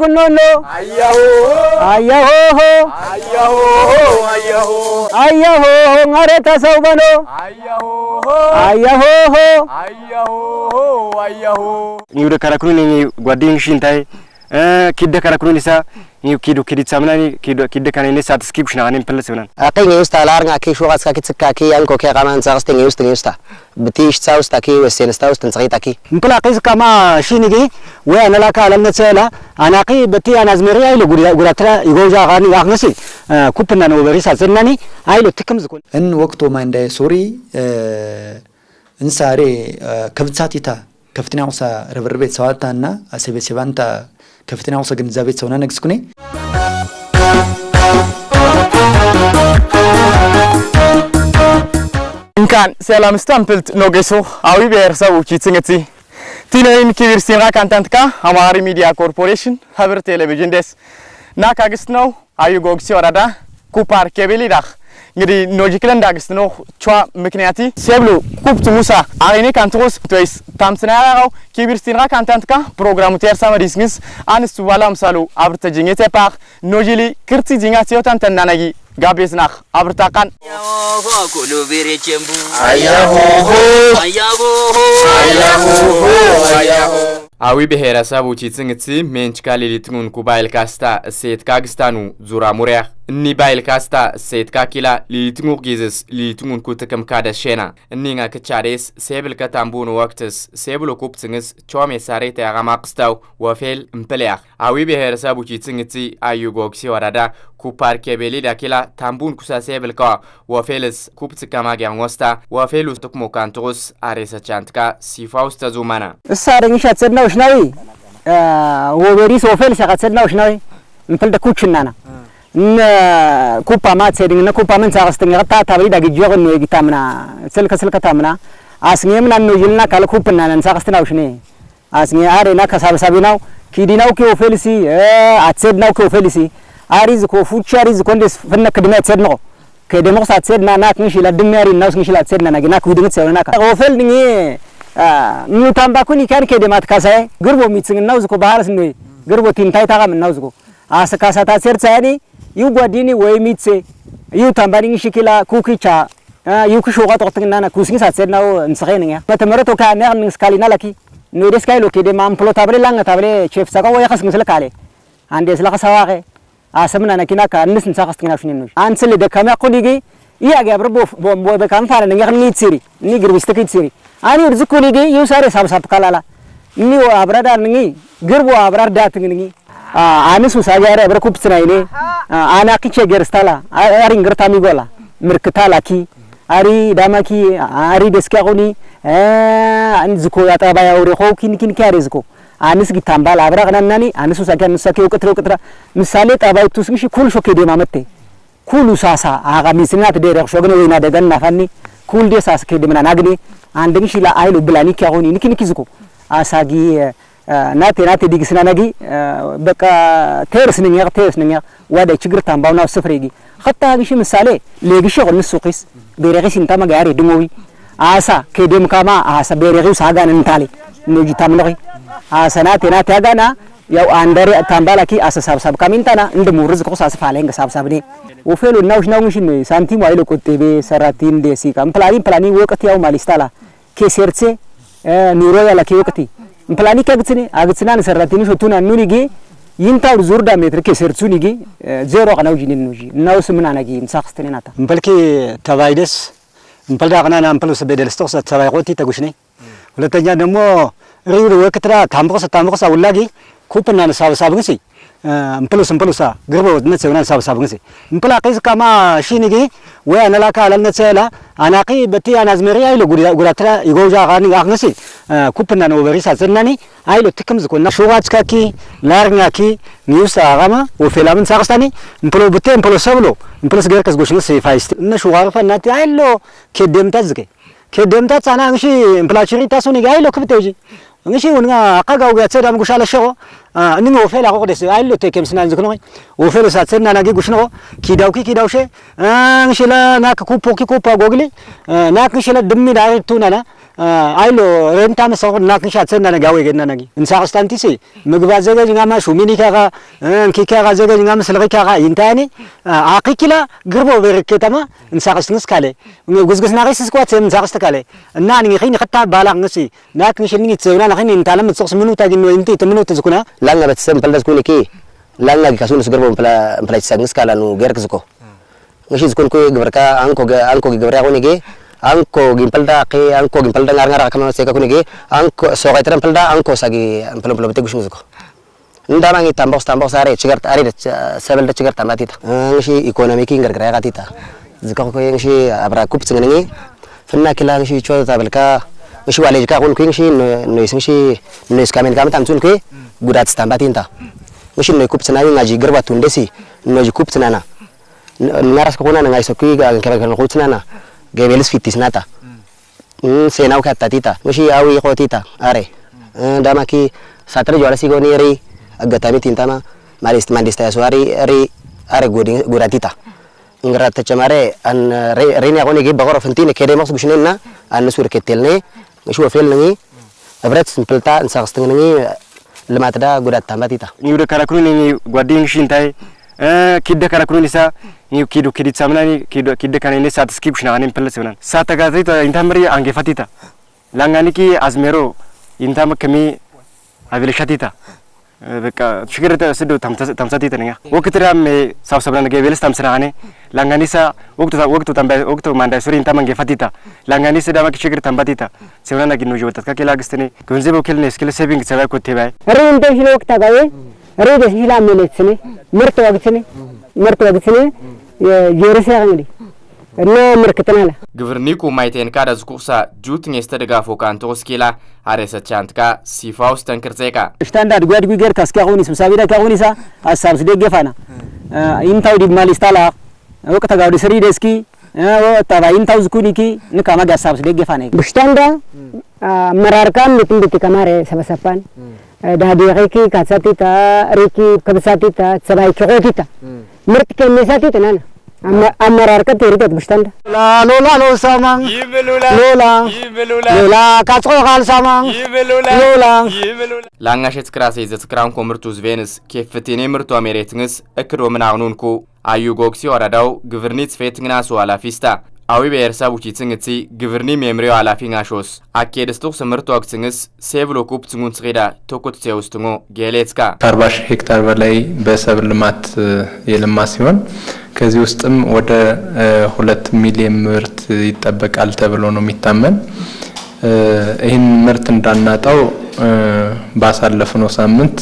అనుకున్నోళ్ళు అయ్యహో అరే తసౌబను నీవుడు కరకును నీ గొడ్డింగ్ షింతాయి కిద్ద కరకును Nisa ni kidu kidi samnani kidu kidu kan ini saat skip shna ganin pelas benan aqi ni usta lar nga ki shuqa ska kitska ki an ko ke qaman sa usta ni usta ni usta biti usta usta ki wesen usta usta tsagi taki mkula aqi ska ma shini gi wa ana la ka lam natsala ana aqi biti ana azmiri ay lo guratra igoja gani agnasi kupna no berisa zinani ay lo tikam zkun in waqtu ma inda suri insare kabtsatita ከፍተኛ ቁሳ ርብርቤት ሰዋታና አሰቤ ሴባንታ ሴባንታ ከፍትና ውሳ ግንዛቤት ሰውና ነግስኩኔ Inkan selam stampelt nogeso awi ብሔረሰቡ ቺትንግቲ ቲነይን ኪቢር ሲንራ ካንታንትካ አማሪ ሚዲያ ኮርፖሬሽን ሀብር ቴሌቪዥን ደስ። ና ካግስት ነው አዩ ጎግሲ ወረዳ ኩፓር ኬቤሊ ዳኽ እንግዲህ ኖጂክለን እንዳግስት ነው ቿ ምክንያቲ ሴብሉ ኩፕት ሙሳ አሪኔ ካንትሮስ ቶይስ ታምስና ያራው ኪቢር ሲንራ ካንታንትካ ፕሮግራሙ ቴርሳ መዲስግስ አንስቱ ባላ ምሳሉ አብርተ ጅኘቴ ፓኽ ኖጂሊ ክርቲ ጅኛ ሲዮታን ተናነጊ ጋቤዝናኽ አብርታቃን አዊ ብሔረሰቡ ቺጽንግቲ ሜንችካ ሊሊትኑን ኩባይል ካስታ እሴት ካግስታኑ ዙራ ሙሪያ እኒ ባይል ካስታ እሴት ካኪላ ሊሊትኑ ጊዝስ ሊሊትኑን ኩትክም ካደሼና እኒnga ክቻዴስ ሴብል ከታምቡኑ ወቅትስ ሴብሎ ኩፕጽንግስ ቾሜ ሳሬተ ያጋማቅስታው ወፌል እምፕልያኽ አዊ ብሔረሰቡ ቺጽንግቲ አዩ ጎግሲ ወረዳ ኩፓር ኬቤሊ ዳኪላ ታምቡን ኩሳ ሴብል ከዋ ወፌልስ ኩፕጽ ከማጊያን እነ ኩፓ ማት ሴድኝ እነ ኩፓ ምን ሳቀስተኝ ቀጣ ታብሪ ዳግጆ ነው የጊታምና ስልከ ስልከ ታምና አስኘ ምን ነው ይልና ካለ ኩፕና ነን ሳቀስትና ውሽኔ አስኘ አሬና ከሳብሳቢ ነው ኪዲናው ኪ ኦፌልሲ አትሰድናው ኪ ኦፌልሲ አሪዝ ኮ ፉቻ አሪዝ ኮ እንደስ ፍነ ከድማ ትሰድኖ ከደሞ ሳትሰድና ናት ንሽ ለድሚያሪ ናውስ ንሽ ላትሰድና ናግና ኩድንት ሰውና ካ ኦፌል ድኝ ኑታምባ ኩኒ ካን ከደማት ካሳይ ግርቦ ሚጽንናው ዝኮ ባህርስ ነው ግርቦ ቲንታይ ታጋም ናው ዝኮ አስካሳታ ዩ ጓዲኒ yubwadini weimitse yutambaringi shikila kukicha. Ah, Yukishuqa toqtignana kusingi satsednao nsqeninga matamara to kamer ning skalina laki nuides de mam mamplo tabre langa tabre chef saka waya khas ngisla kale. Ande sla khasawaqe asamna nakina ka nis nsaqas tingna shinin ansle de kama quligi iya gabr bo bo be kan fara ninga ni tsiri ni girbista ani tsiri ani urzukuligi yusare sab sab kalala. Ni wa abrada ningi girbo abrar dat ningi kiche gerstala ari ngirta mi gola mirkitala ki ari damaki ari deska goni an ziko ya taba ya ore ko kin kin kare ziko አንስ ጊታምባል አብራ ቀናናኒ አንሱ ሳኪያ ንሳኪ ወቅትረ ወቅትረ ምሳሌ ጠባይ ቱስምሽ ኩል ሾኬ ዴማ መቴ ኩሉ ሳሳ አጋ ሚስናት ደረቅ ሾግነ ወይና ደገና ፈኒ ኩል ደ ሳስ ከደምና ናግኒ አንድን ሽላ አይሉ ብላኒ ከሆኒ ንኪ ንኪ ዝኮ አሳጊ ናቴ ናቴ ዲግስና ነጊ በቃ ቴርስ ነኛ ቴርስ ነኛ ዋዳ ችግር ታምባውና ስፍሬጊ ኸታ ግሽ ምሳሌ ሌግሽ ቁን ሱቂስ ቤረጊስ እንታ መጋሪ ድሞዊ አሳ ከደም ካማ አሳ ቤረጊው ሳጋን እንታሊ ነጂ ታምለኺ አሳ ናቴ ናቴ ያጋና ያው አንደሬ ታምባላኪ አሳ ሳብሳብ ካሚንታና እንደ ሙርዝ ቁሳ ስፋለኝ ሳብሳብኔ ወፈሉ ናውሽ ናውሽ ነው ሳንቲም አይሎ ቆጤቤ ሰራቲ እንደ ሲካም ፕላኒ ፕላኒ ወቅት ያው ማሊስታላ ኬሰርቼ ኑሮ ያላኪ ወቅቲ Mpelani kaya gitsini, agitsinani saratini so tuna nunigi yinta zurda metri ke sertsunigi eh, zero kana ujini nuji. Nau semena nagi msaxtini nata. Mpelki tabaides mpelda kana na mpelu sebedeles tosa tabaigoti tagushni. Ulatanya nemo riru wektra tambrosa tambrosa ulagi kupena na sabu sabu ngisi. ተባይ ቆቲ ተጉሽኔ ሁለተኛ ደግሞ ሪሩ ወቅትራ ታምቆስ ታምቆስ አውላጊ ኩፕና ሳብሳብ ግሲ እምፕሉስ እምፕሉሳ ግርቦ ነት ሰውና ሳብሳብ ግሲ እምፕላ ቂስ ካማ ሺኒጊ ወይ አነላካ አለነት ሰላ አናቂ በቲ አናዝመሪ አይሎ ጉዳትራ ይጎጃ ጋኒ አክነሲ ኩፕና ነው በሪሳ ዘናኒ አይሎ ትክም ዝኮና ሹዋችካኪ ላርኛኪ ኒውስ አጋማ ወፌላምን ሳቅስታኒ እምፕሎ ብቴ እምፕሎ ሰብሎ እምፕሎስ ገርከስ ጎሽንስ ፋይስት እነ ሹዋርፋ ናቲ አይሎ ከደምታ ዝከ ከደምታ ጻና እንሺ እምፕላችሪ ngishi wun nga ka ga uga tsera mgushale sho ningo ofela ko kodesi ailo teke msina nzu kunoi wu fela sa tsena nagi gushino kidau ki kidau she a ngi shi la nak kupo ki kupa gogli nak ngishi la dummi daai tunana አይሎ ሬንታ መሰቆ ናክንሻ ተሰና ነጋ ወይ ገና ነጊ። እንሳ ቅስታንቲሲ ምግባ ዘገጅ ጋማ ሹሚኒ ካጋ እንኪ ካጋ ዘገጅ ጋማ ስልቂ ካጋ ይንታኒ። አቂኪላ ግርቦ በርከተማ እንሳ ቅስትንስ ካለ ጉዝጉዝ ናቂስ ስኳት እንሳ ቅስት ካለ እና ኒ ኺን ኸታ ባላ ንሲ። ናክንሽ ኒ ተዘውና ናኺን እንታለም ጽቅስ ምኑ ታግን ወይ እንት ተምኑ ተዝኩና betisem peldas kuni ki langa gi kasun sugar bom pela pela tsangis kala nu ger kizko ngishi zkun ku gibrka anko ge anko gi gibra kuni ge anko gi pelda ki anko gi pelda ngar ngar kama seka kuni ge anko so ga tram pelda anko sagi pelom pelom te gushin zko nda mangi tambos tambos are chigar are de sebel de chigar tamatita ngishi economy ki ngar gra gatita zka ko ngishi abra kup tsingi fenna kila ngishi cho tabelka ngishi wale ka kun ngishi no ngishi no iskamen kam tam tun ke gudat stambatinta ngishi no kup tsina ngaji gerba tundesi no kup tsina na ngaras ko kuna ngai sokui ga kera kera ko tsina na gebelis fitis nata senau ka tatita ngishi awi ko tita are dama ki satra jwala si goni ri agatami tintama malis mandista suari ri are gudi guratita ngrat tachamare an re ne agoni ge bagoro fantine kede mas bushnenna an sur ketelne ngishu fel eh kidda kara kunu nisa ni kidu kidit samna ni kidu kidda kana ni sat skip shna ni pel sebenan sata gazi to intamri ange fatita langani ki azmero intam kami abil shatita በቃ ሽግር ስዶ ተምሳቲት ነኛ ወቅትራም ሳብሰብና ነገ ቤልስ ተምስራኔ ላንጋኒሳ ወቅቱ ወቅቱ ተምባ ወቅቱ ማንዳ ሱሪ እንታ መንገ ፈቲታ ላንጋኒስ ዳማ ሽግር ተምባቲታ ሲሆና ነጊ ነው ወጣት ከኬላ ግስተኔ ገንዘብ ወክልኔ ስኪል ሴቪንግ ሰባይ ኮቴ ባይ ሪ እንተሽለ ወቅታ ጋዌ ሪ ደሽላ መለትስኔ ምርት ወግትኔ ምርት ወግትኔ የርሰ እንግዲህ እነ ምርክትናለ። ግብርኒኩ ማይቴን ካዳ ዝኩቅሳ ጁትን የስተደጋፎ ካንቶ ስኪላ አሬሰ ቻንትካ ሲፋውስ ተንክርጼካ ስታንዳርድ ጓድ ጉገር ካስካ ኹኒ ስብሳቢዳ ካኹኒሳ ሀሳብ ስደገፋና ኢንታው ዲግማሊስታላ ወቅተ ጋውዲ ስሪ ደስኪ ወጣባ ኢንታው ዝኩኒኪ ንካማ ሀሳብ ስደገፋና ብሽታንዳ መራርካን ምትምብቲ ከማረ ሰበሰፓን ዳዲቂ ካሳቲታ ሪኪ ከብሳቲታ ሰባይ ቾቆቲታ ምርት ከሜሳቲት ናና አመራር ከት ይርገት ብሽታንዳ ሎላ ሎ ሳማን ሎላ ሎላ ካጽቆ ቃል ሳማን ሎላ ላንጋሸት ክራሴ ዘትክራንኮ ምርቱዝ ቬንስ ኬፍቴኔ ምርቱ አሜሬትንስ እክዶ ምናቅኑንኩ አዩ ጎክሲ ወረዳው ግብርኒ ጽፌት ግናሱ ኃላፊስታ አዊ ብሔረሰብ ውጪ ጽንግቲ ግብርኒ ሜምሪዮ ኃላፊ ጋሾስ አኬድስቱቅ ስምርት ወቅትንስ ሴብሎ ኩፕ ጽንጉን ጽጌዳ ቶኩት ሴውስትንጎ ጌሌትካ ከአርባ ሺህ ሄክታር በላይ በሰብል ልማት የለማ ሲሆን ከዚህ ውስጥም ወደ ሁለት ሚሊዮን ምርት ይጠበቃል ተብሎ ነው የሚታመን። ይህን ምርት እንዳናጣው ባሳለፍነው ሳምንት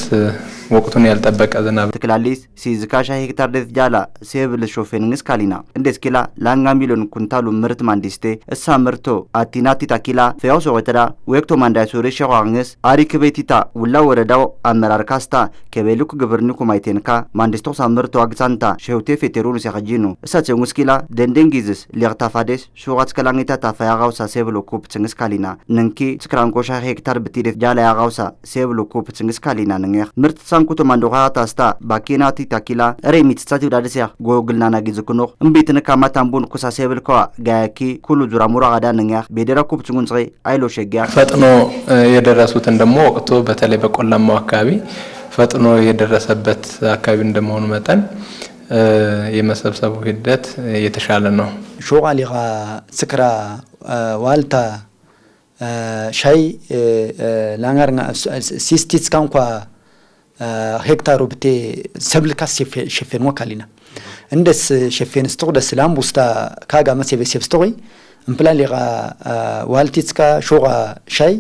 ወቅቱን ያልጠበቀ ዝናብ። ትክላሊስ ሲዝካሻ ሄክታር ዴት ጃላ ሴብል ሾፌንንስ ካሊና እንዴት ኪላ ላንጋ ሚሊዮን ኩንታሉ ምርት ማንዲስቴ እሳ ምርቶ አቲናቲ ታኪላ ፈያው ሶወተዳ ወክቶ ማንዳይ ሶሬ ሸዋንስ አሪ ክቤቲታ ውላ ወረዳው አመራር ካስታ ከቤሉክ ግብርኒ ኩማይቴንካ ማንዲስቶ ሳምርቶ አግሳንታ ሸውቴ ፌቴሩን ሲያኸጂኑ እሳ ቸንጉስ ኪላ ደንደን ጊዝስ ሊቅታፋዴስ ሹቃት ከላንጌታ ታፈያጋውሳ ሴብሎ ኩፕ ጽንግስ ካሊና ንንኪ ስክራንቆሻ ሄክታር ብቲዴት ጃላ ያጋውሳ ሴብሎ ኩፕ ጽንግስ ካሊና ንንጌር ምርት sankuto mandoka tasta bakina ti takila remit sati udade sia gogul nana gizu kuno mbitne kama tambun kusa sebel kwa gayaki kulu ዙራ ሙራ ጋዳ ነኛ ቤደራ ኩብ ጽጉን ጽይ አይሎ ሸጊያ ፈጥኖ የደረሱትን ደግሞ ወቅቱ በተለይ በቆላማው አካባቢ ፈጥኖ የደረሰበት አካባቢ እንደመሆኑ መጠን የመሰብሰቡ ሂደት የተሻለ ነው። ሾቃ ሊኻ ስክራ ዋልታ ሻይ ላንጋርኛ ሲስቲትስ ካንኳ ሄክታሩ ብቴ ሰብልካስ ሸፌን ወካሊና እንደስ ሸፌን ስትቆ ደስ ላም ውስታ ካጋ መሴበ ሴብ ስትቆይ እምፕላ ሊቃ ዋልቲትስካ ሾቃ ሻይ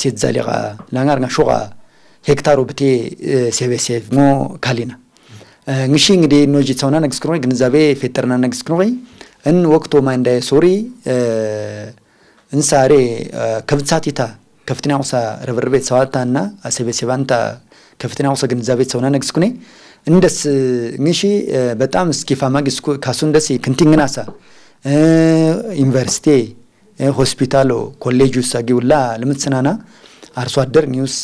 ሴትዛ ሊቃ ላንጋርኛ ሾቃ ሄክታሩ ብቴ ሴበ ሴብ ሞ ካሊና። እንግሺ እንግዲህ ኖጂ ሰውና ነግስክኖ ግንዛቤ ፌጠርና ነግስክኖ እን ወቅቶ ማንዳይ ሶሪ እንሳሬ ከብትሳቲታ ከፍተኛ ውሳ ርብርቤት ሰዋታና አሰቤት ሰባንታ ከፍተኛ ውሳ ግንዛቤት ሰውና ነግስኩኔ እንደስ እንግሺ በጣም እስኪፋማ ግስኩ ካሱ እንደስ ክንቲንግናሳ ዩኒቨርሲቲ ሆስፒታሎ ኮሌጅ ውሳ ጊውላ ለምትስናና አርሶ አደር ኒውስ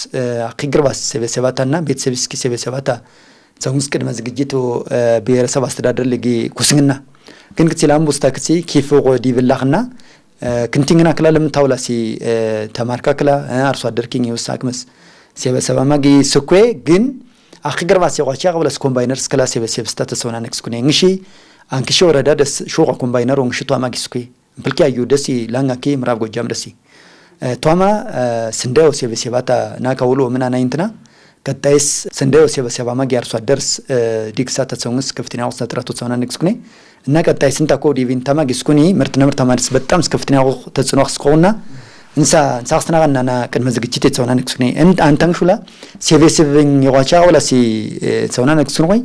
አኪግርባስ ሰቤት ሰባታና ቤተሰብ እስኪ ሰቤት ሰባታ ዘውንስ ቅድመ ዝግጅት ብሔረሰብ አስተዳደር ለጊ ኩስንግና። ግን ክትላም ውስታ ክሲ ቆ ዲብላኽና ክንቲንግና ክላ ለምታውላ ሲ ተማርካ ክላ አርሶ አደር ኪኝ የውሳክመስ ሴበሰባ ማጊ ስኩ ግን አኺ ሲቋቻ ቀብለስ ኮምባይነርስ ክላ ሴበሴብ ስታ ነክስ ኩኔ እንግሺ አንክሺ ወረዳ ደስ ሾቋ ኮምባይነር ወንግሺ ቷማ ጊስኩ እምፕልኪ አዩ ደሲ ላንጋኪ ምዕራብ ጎጃም ደሲ። ቷማ ስንዳዮ ሴበሴባታ ናካውሎ ምናና ይንትና ቀጣይስ ስንዳዮ ሴበሴባ ማጊ አርሶ አደርስ ዲግሳ ተሰውንስ ከፍተኛ ውስጥ ተጥራቱ ተሰውና ነክስ ኩኔ እና ቀጣይ ስንታ ኮ ዲቪን ተማ ጊስኩኒ ምርት ነምርት ተማድስ በጣም ከፍተኛ ተጽዕኖ ክስቆውና እንሳ እንሳ ክስተናቀናና ቅድመ ዝግጅት የተሰውና ነክስ ኩኔ አንተን ሹላ ሴቤሴብኝ የቋቻ ወላ ሲ ሰውና ነክስ ኩኔ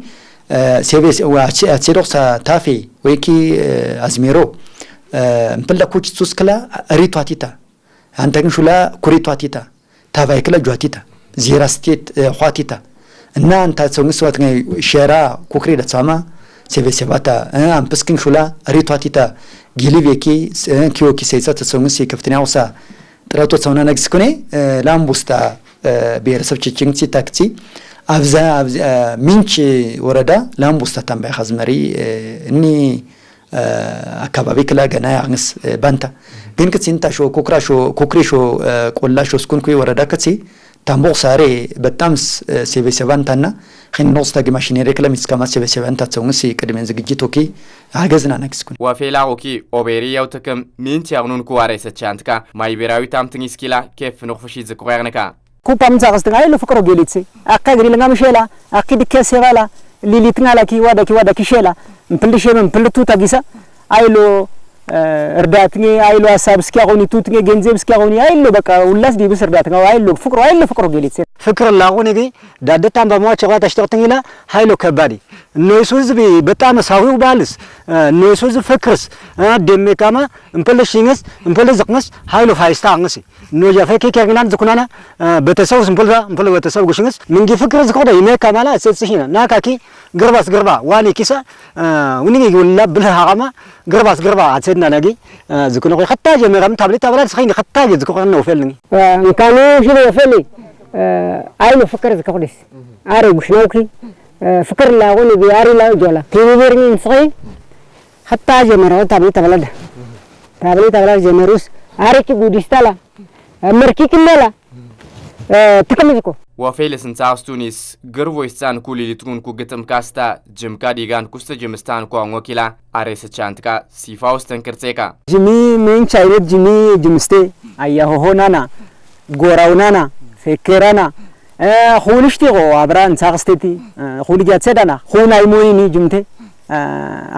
ሴቤስ አትሴዶክሳ ታፌ ወይኪ አዝሜሮ። ምፕላ ኩች ሱስክላ ሪቷቲታ። አንተን ሹላ ኩሪቷቲታ። ታባይክላ ጇቲታ ዜራ ስቴት ኋቲታ እና አንታ ሰውንስ ዋት ሼራ ኩክሪ ደሳማ ሴቤሴባታ አምፕስክን ሹላ ሪቷቲታ ጊሊቤኪ ኪዮኪ ሴጻ ተሰውንስ ከፍተኛ ውሳ ጥረቶ ሰውና ነግስ ኩኔ ላምቡስታ ብሔረሰብ ችችንግ ሲታክሲ አብዛ ሚንች ወረዳ ላምቡስታ ታምባይ ኸዝመሪ እኒ አካባቢ ክላ ገና ያንስ ባንታ። ግን ክትሲንታ ሾ ኩክራ ሾ ኩክሪ ሾ ቆላ ሾ ስኩንኩ ወረዳ ክትሲ ታምቦቅ ሳሬ በጣም ሴቤሴባንታና ኺን ኖስታ ግማሽኔሬ ክለም ይስከማ ሴቤሴባንታ ተውንስ ቅድሜን ዝግጅት ኦኬ አገዝና ነክስኩን ወፌላ ኦኪ ኦቤሪ ያው ተከም ሚንት ያግኑን ኩዋሬ ሰቻንትካ ማይቤራዊ ታምትን ይስኪላ ኬፍ ንኽፍሺ ዝኩኸርንካ ኩፓ ምንሳ ቀስትnga አይሎ ፍቅሮ ጌሊትሴ አካ ግሪ ለንጋ ምሼላ አኪ ድኬ ሴባላ ሊሊትና ላኪ ዋዳ ኪ ዋዳ ኪሼላ ምፕልሼ ምፕልቱ ታጊሳ አይሎ እርዳትኝ አይሎ ሀሳብ እስኪ አሁን ቱትኝ ገንዘብ እስኪ አሁን አይሎ በቃ ሁላስ ዲብስ እርዳትኝ አይሎ ፍቅሮ አይሎ ፍቅሮ ጌሊትሴ ፍቅር ላቁን ጊ ዳደታን በማዋቸ ቋታ ሽተቅትኝላ ሀይሎ ከባዲ እነሱ ህዝብ በጣም ሳዊው ባልስ እነሱ ህዝብ ፍክርስ ደሜ ካማ እንፈልሽ ይንስ እንፈልሽ ዝቅንስ ሀይሎ ፋይስታ አንስ ኖጃ ፈኬ ከግናን ዝኩናና በተሰው እንፈልዳ እንፈል በተሰው ጉሽንስ ምንጊ ፍቅር ዝቆዳ ይሜ ካማላ ሰጽሽና ናካኪ قرباس قربا واني كيسا آه، ونيجي يقول لا بلها عما قرباس قربا عتسيدنا نجي آه، زكونو حتى جا مرام تابلت أبلا سخين حتى جا زكونو أنا وفلني آه، كانوا شنو وفلني أي مفكر زكونيس أري مشناوكي فكر لا وني بياري لا جولا. تيجي بيرني نسخين حتى جا مرام تابلت أبلا تابلت أبلا جا مروس أري كي بوديستالا مركي كنلا تكمل زكو. ወፌል ስንሳውስቱኒስ ግርቮ ይስፃን ኩ ሊሊትሩን ኩ ግጥም ካስታ ጅምካ ዲጋን ኩስተ ጅምስታን ኳ ngoኪላ አሬሰቻንትካ ሲፋውስ ተንክርጼካ ጅሚ ሜንች አይነት ጅሚ ጅምስቴ አያሆሆናና ጎራውናና ፌኬራና ሁንሽቲ ቆ አብራ እንሳቅስቴቲ ሁልጃት ሰዳና ሁን አይሞኒኒ ጅምቴ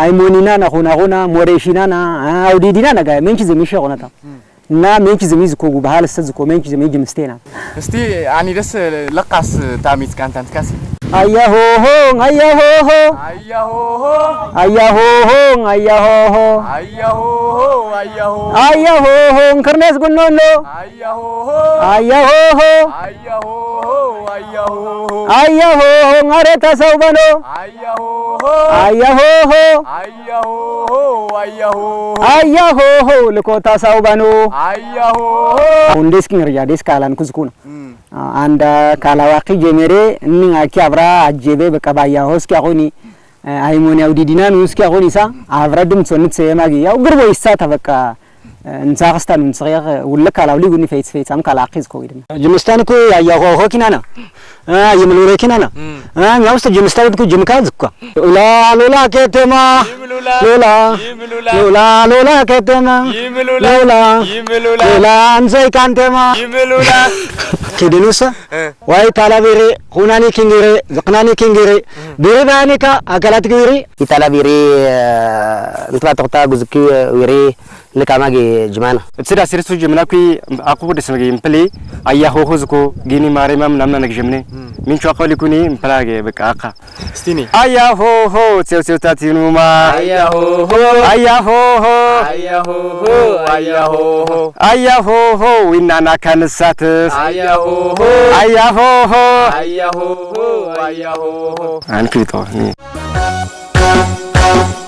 አይሞኒናና ሁና ሁና ሞሬሽናና አውዲዲናና ጋ ሜንች ዝሚሸ ቆነታ na menki zami zuko go bahala sa zuko menki zami gi mistena sti ani das laqas tamis kantant kasi Ayahohong, ayahoho. Ayahohong. Ayahohong, ayahoho. Ayahohong, ayahoho. Ayahohong, kernes gunono. Ayahohong. Ayahoho. Ayahohong, ayahoho. Ayahohong, areta saubano. Ayahoho. Ayahoho. Ayahoho, ayahoho. Ayahoho, lekota saubano. Ayahoho. Undis kinerja, dis kalan kuzkun. Hmm. Ah, anda kalawaki jemere, ninga kiaba አብራ አጀቤ በቃ ባያሆ እስኪ አሁኒ አይሞኒያው ዲዲናን እስኪ አሁን ኢሳ አብራ ድምጾ ንትሰየማጊ ያው ግርቦ ይሳ ተበቃ እንሳቅስታን እንስቅያ ውለ ካላውሊ ጉኒ ፌትስ ፌትስ አም ካላቂዝ ኮ ይድና ጅምስታን ኩ ያያሆ ኪናና። ይምሉሬ ኪናና። ያውስተ ጅምስታን ኩ ጅምካ ዝኳ ሎላ ሎላ ከተማ። ሎላ ሎላ ሎላ ከተማ። ሎላ ሎላ አንዘይ ካንተማ። ይምሉላ። ኪድኑሳ ዋይ ታላቢሬ ሁናኒ ኪንጊሬ ዝቅናኒ ኪንጊሬ ቢሪ ባኒካ አካላት ጊሪ itala biri ntba tokta guzki wiri likamagi jimana እትዳ ሲርሱ ጀምናኩ አቁ ደስ መጊ ምፕሊ አያሆ ሆዝኮ ጊኒ ማሪማም ናምና ነግጀምኔ ሚንቹ አቀሊ ኩኒ ምፕላጌ በቃ አካ እስቲኒ አያሆ ሆ ጼው ጼው ታቲኑማ አያሆሆ አያሆ ሆ አያሆሆ አያሆሆ አያሆ ሆ ዊናና ካንሳትስ አያሆሆ አያሆ ሆ አያሆሆ አያሆሆ አንክሪቶ ወፊሉን ጽቂዳ ያራ እሊውዳን ጽቂዳ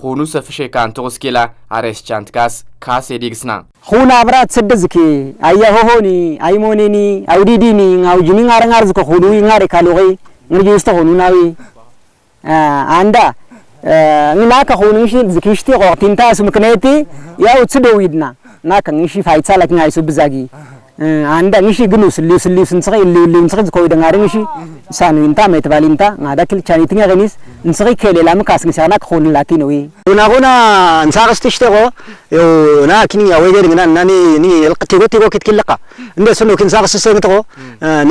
ሁኑ ሰፍሼ ካንቶስ ኪላ አሬስ ቻንትካስ ካሴ ዲግስና ሁና አብራ ትሰደዝኪ አያሆሆኒ አይሞኔኒ አውዲዲኒ ngaር ዝኮ ሁሉ ngaር ካሎይ እንግዲህ ውስጥ ሆኑ ናዊ አንዳ ንና ከሆኑ እሺ ዝክሽቲ ቆቅቲንታ ሱ ምክንያቲ ያው ጽደዊድና ናከ አንዳ እሺ ግኑ ስሊው ስሊው ስንጽሪ ልው ልው ንጽሪ ዝኮይ ደንጋሪ እሺ ሳኑ ኢንታ ሜትባል ኢንታ ናዳ ክል ቻኒትኛ ገኒስ ንጽሪ ከሌላ ምካስን ሲያና ከሆኑ ላኪ ነው ሆና ሆና እንሳቅስትሽ ተቆ ዮ ና ኪኒ ወይ ገድ ግና ናኒ ኒ ልቅቲ ጎቲ ጎኪት ኪልቃ እንደ ስኖ ኪን ሳቅስት ሰን ተቆ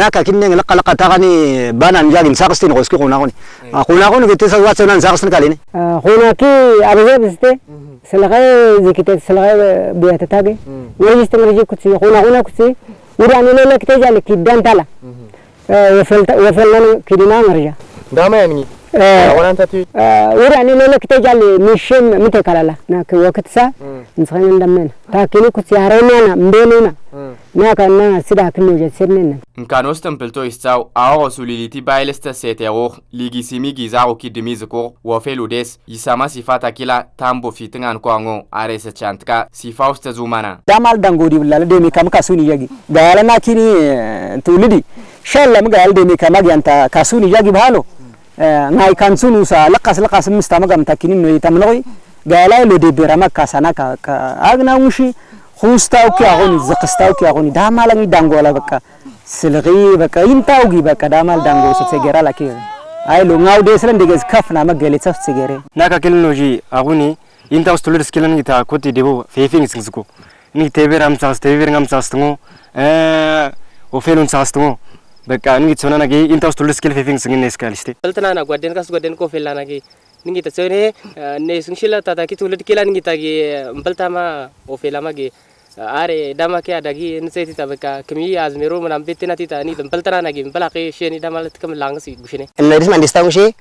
ናካ ኪኒ ለቃ ለቃ ታጋኒ ባና እንጃግ እንሳቅስቲ ነው እስኪ ሆና ሆኒ ሆና ሆኒ ገት ሰዋት ሰና እንሳቅስት ካሊኒ ሆናኪ አበዘ ብስተ ስለኸ ዝክተት ስለኸ ኩት ويستمرجي كتسي هنا هنا كتسي وراني لا كتجا لك دان تالا وفلت وفلنا كدينا مرجا داما يعني وراني لا كتجا لي مشم متكالا نا وقت سا نسخن دمنا تاكيني كتسي هرنا مبيننا tempelto isau aoro suliliti baileste seteror ligi simi gizaru kidimi zukur wofeludes yisama sifata kila tambo fitingan kwango arese chantka sifauste zumana damal dangodi bilala demi kam kasuni yagi gala na kini tulidi shallam gal demi kam aganta kasuni yagi bhalo ngai kansunu sa lakas lakas mistama gam takini no itamnoy gala lo de berama kasana ka agna mushi ሁስታው ኪያሁን ዝክስታው ኪያሁን ዳማላኝ ዳንጎላ በቃ ስልጊ በቃ ይንታውጊ በቃ ዳማል ዳንጎ ስትሰገራ ላኪ አይሎ ngaውዴ ስለ እንደገዝ ከፍና መገሌ ሰፍ ስገሬ ናካ ኪልን ኖጂ አሁኒ ኢንታ ውስጥ ልድስ ኪልን ጊታ ኮቲ ዴቦ ፌፊንግ ስንስኮ ኒ ቴቤር አምሳ ቴቤር አምሳ ስትሞ ኦፌሉን ሳስትሞ በቃ ንጊት ሶና ናጌ ኢንታ ውስጥ ልድስ ኪል ፌፊንግ ስንግነ ስካሊስቴ Saltana gwaden kas gwaden ko felana ki ningi ta sone ne eh, sungsila tata ki tulet kila ningi ta gi eh, mbalta ma ofela ma gi. Eh, are dama ke adagi nse tita beka kemi azmero mana betina tita ni umpal na gi umpal ke sheni dama let kam lang si gushine ne. Dis man dis ta gushi?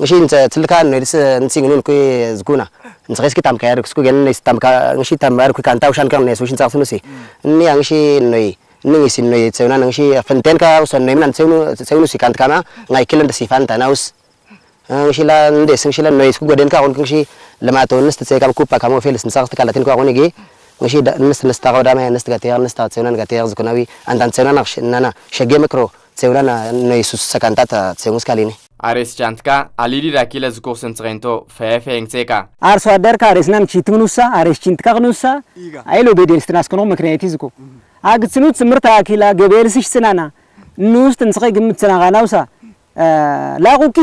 Gushi nse tilka ne dis nsi ngun ku zguna. Nse kes ki tam ka yar ku gen ne tam ka gushi tam yar ku kan ta ushan kan ne sushin sa sunusi ni ang shi ne ningi sin ne tsena nang shi fenten ka son ne man si tsenu sikant kana ngai kilan da sifan tanaus እንሺ ላ እንደ እንሺ ላ ነይ ስኩ ገደን ካ ሁን እንሺ ለማተው ንስ ተሰይ ካብ ኩፓ ካሞ ፌልስ ንሳክት ካላትን ኳ ሁን ጌ እንሺ ንስ ንስ ታው ዳማ ንስ ጋቴ ንስ ታ ሰውና ጋቴ ዝኩናዊ አንታን ሰውና ናክሽ እናና ሸጌ መክሮ ሰውና ነይ ሱስ ሰካንታት ሰውስ ካሊኒ ares chantka alidi dakile zukur sentrento fefengseka አርሶ አደር ካሬስናም ቺትግኑሳ አሬስ ቺንት ካግኑሳ አይሎ ቤዴል ስትናስከኖ ምክንያት ይዝኩ አግጽኑት ስምርት አኪላ ገቤልስሽ ስናና ኑስት እንስኸ ግምት ስናጋናውሳ ላቁቂ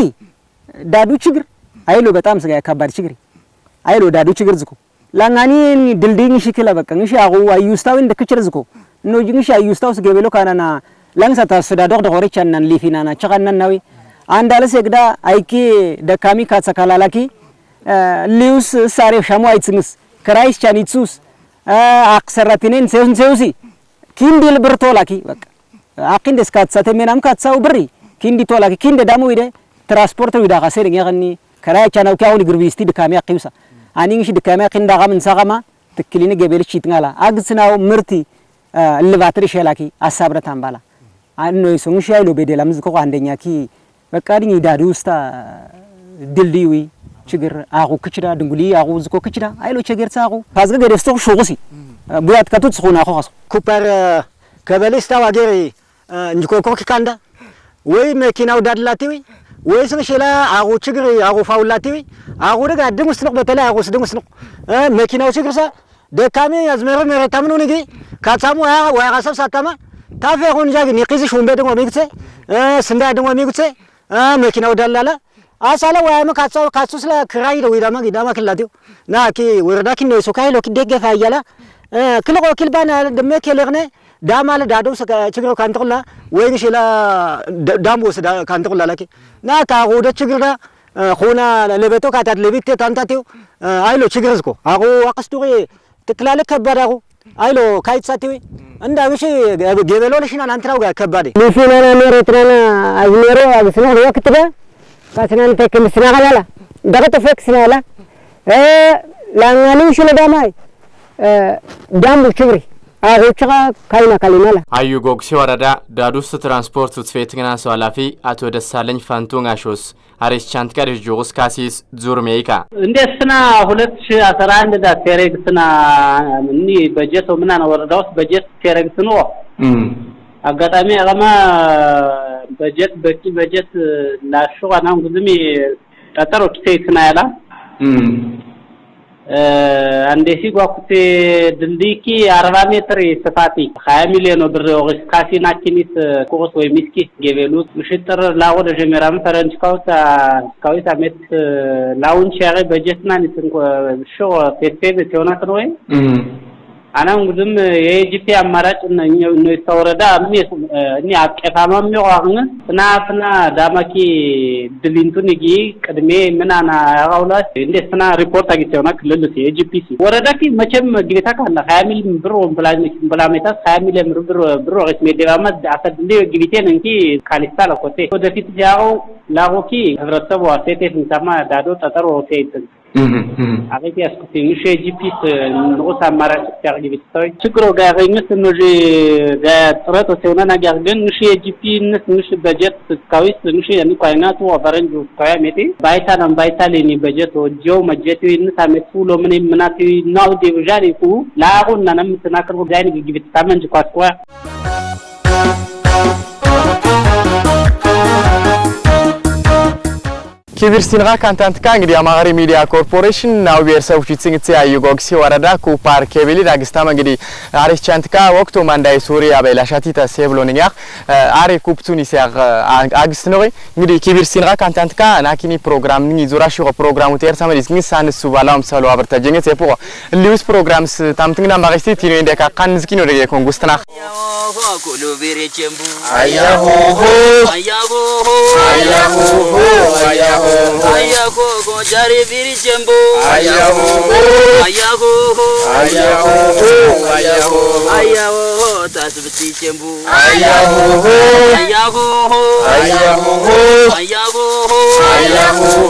ዳዱ ችግር። አይሎ በጣም ስጋ ከባድ ችግር። አይሎ ዳዱ ችግር ዝኩ ላንጋኒ ድልድይ ሽክላ በቃ ንሽ አቁ አዩስታው እንደ ክችር ዝኩ ኖጂ ንሽ አዩስታው ስገቤሎ ካናና ላንሳ ታስዳዶቅ ደቆሬቻናን ሊፊናና ቸቃናናዊ አንዳለስ የግዳ አይኪ ደካሚ ካትሰካላላኪ ሊውስ ሳሬ ሻሙ አይትስንስ ክራይስ ቻኒትሱስ አክሰራቲኔን ሴውስ ሴውሲ። ኪንዲል ብር ቶላኪ በቃ። አኪንደ ስካትሳተ ሜናም ካትሳው ብሪ። ኪንዲ ቶላኪ ኪንደ ትራንስፖርት ዊዳ ካሴር ኛኸኒ ከራይ ቻናው ኪያውን ግርቢስቲ ድካሚ አቂውሳ አኒንሽ ድካሚ አቂንዳ ቃም እንሳቀማ ትክሊኒ ገቤልች ይትንጋላ አግስናው ምርቲ ልባትሪ ሸላኪ አሳብረት አምባላ አኖ ይሶንሽ ያይሎ ቤዴላም ዝቆ አንደኛ ኪ በቃ ድኝ ዳዲ ውስታ ድልድይ ዊ ችግር አቁ ክችዳ ድንጉሊ አቁ ዝኮ ክችዳ አይሎ ቸገር ሳቁ ካዝገ ገደስቶ ሹቁሲ ቡያት ከቱት ስኹና አኹ ኸስ ኩፐር ከበሌስታ ዋጌሪ እንጅኮኮ ኪካንዳ ወይ መኪናው ዳድላቲ ወይ ወይ ስንሽላ አቁ ችግር አቁ ፋውላቲ ወይ አቁ ደጋ ድም ውስጥ ነው በተለይ አቁ ድም ውስጥ ነው መኪናው ችግር ሳ ደካሜ ያዝመረ መረታም ነው ንጊ። ካጻሙ ያ ወይ ራሰብ ሳታማ ታፌ ሁን ጃግ ኒቂዝሽ ወንበ ደግሞ ሚግছে ስንዳ ደግሞ ሚግছে መኪናው ዳላላ አሳለ ወያመ ካጻው ካጹ ስለ ክራይ ነው ይዳማ ይዳማ ክላዲው ና ኪ ወረዳ ኪ ነው ሶካይ ሎክ ደገፋ ያላ ክልቆ ክልባና ደመ ከለግነ ዳማለ ዳዶ ችግሮ ካንተቁላ ወይ ንሽላ ዳምቦ ስዳ ካንተቁላ ላኪ። ና ወደ ችግርዳ ኹና ለበቶ ካታት ለቢት ታንታቲው አይሎ ችግር ዝኮ አቁ አቅስቱ ትክላለ ከባድ አቁ አይሎ ካይትሳቲው እንዳ ግሽ ገበሎ ለሽና አንትራው ጋር ከባድ ሊፊናና ሜሬትናና አዝሜሮ አግስና ወቅት ደ ካስናን ተክም ስና ካላላ ደቀተ ፈክ ስናላ ላንጋኒ ሽለዳማይ ዳምቡ ችግሪ አሁን ካይና ካሊናላ አዩ ጎግሲ ወረዳ ዳዱስ ትራንስፖርት ቤት ሰው ኃላፊ አቶ ደሳለኝ ፋንቱን አሾስ አሬስ ቻንትካ ደጆስ ካሲስ ዙር ሜይካ። እንዴት ስና ሁለት ሺ አስራ አንድ ዳ ቴሬግ ስና እኒ በጀት ምና ነው ወረዳ ውስጥ በጀት ቴሬግ ስኖ አጋጣሚ አቀማ በጀት በቂ በጀት ላሾ አናም ግዝሚ ጠጠሮ ኪቴ ስናያላ አንዴሲ ጓኩቴ ድልድይኪ አርባ ሜትር ስፋቲ ሀያ ሚሊዮን ብር ኦገስ ካሲና ቁቁስ ወይ ሚስኪ ጌቤሉት ምሽጥር ላቆ ደጀሜራም ፈረንጅ ካውት ካዊት አሜት ላውን ሻሪ በጀትና ኒትን ሾ ፌፌ ነው ወይ አና እንግዲህም የጂፒ አማራጭ ነው የተወረዳ ምን እኒ አቀፋማ የሚዋግን ፍናፍና ዳማኪ ድሊንቱን ጊ ቅድሜ ምናና ያውላት እንዴት ፍና ሪፖርት አግኝተውና ክልል የጂፒሲ ወረዳ ኪ መቼም ግዴታ ካለ 20 ሚሊዮን ብር ወንብላኝ ብላሜታስ 20 ሚሊዮን ብር ብር ወይስ ሜዴባማ አሰድ እንደ ግዴቴን እንኪ ካሊስታ ለኮቴ ወደፊት ያው ላጎኪ ህብረተሰቡ አሴቴ ፍንሳማ ዳዶ ጠጠሮ ሴይትን አቤት ያስኩት ንሽ ጂፒስ ንቁስ አማራጭ ሲያርግ ቢስተይ ችግሮ ጋገኝስ ንሽ ጥረት ሲሆነ ነገር ግን ንሽ የጂፒ ንስ ንሽ በጀት ስካዊስ ንሽ የኒ ኳይናቱ ፈረንጁ ስካያ ሜቴ ባይታ ነም ባይታ ለኒ በጀት ወጆ መጀት ንስ አመት ፉሎ ምን ምናት ናው ዲቪዥን ይኩ ላቁ ነንም ተናከሩ ጋይን ግግቢት ታመንጅ ኳስኳ ኪቢር ሲንራ ካንታንትካ እንግዲህ አማሪ ሚዲያ ኮርፖሬሽን ናው ብሔረሰቦች ይትስንግት ያዩ ጎግሲ ወረዳ ኩፓር ኬቢሊ ዳግስታም እንግዲህ አሪስ ቻንትካ ወቅቶ ማንዳይ ሱሪ አበላሻቲ ተሴብሎንኛ አሬ ኩፕቱን ይሲያር አግስት ነው እንግዲህ ኪቢር ሲንራ ካንታንትካ ናኪኒ ፕሮግራም ኒ ዙራ ሽሮ ፕሮግራሙ ቴር ሰመዲስ ኒ ሳንሱ ባላም ሰሎ አብርተ ጀኘ ሴፖ ሊውስ ፕሮግራምስ ታምትንግና ማሪስቲ ቲኖ እንደካ ካንዝኪ ነው ደገ ኮንጉስትና ኩሉ ቢሬ ቸምቡ አያሆ አያሆ አያሆ አያሆ ayahoho jari biri jembo ayahoho ayahoho ayahoho ayahoho ayahoho tasbiti jembo ayahoho ayahoho ayahoho ayahoho ayahoho